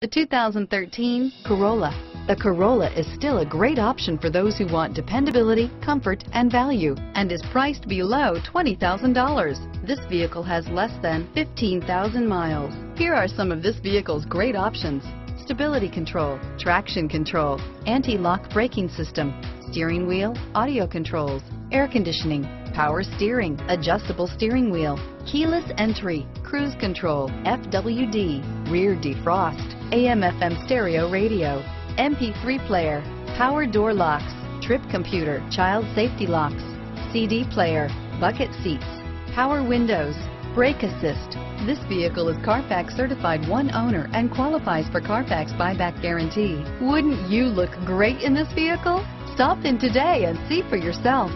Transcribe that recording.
The 2013 Corolla. The Corolla is still a great option for those who want dependability, comfort, and value, and is priced below $20,000. This vehicle has less than 15,000 miles. Here are some of this vehicle's great options. Stability control, traction control, anti-lock braking system, steering wheel, audio controls, air conditioning, power steering, adjustable steering wheel, keyless entry, cruise control, FWD, rear defrost, AM FM stereo radio, MP3 player, power door locks, trip computer, child safety locks, CD player, bucket seats, power windows, brake assist. This vehicle is Carfax certified one owner and qualifies for Carfax buyback guarantee. Wouldn't you look great in this vehicle? Stop in today and see for yourself.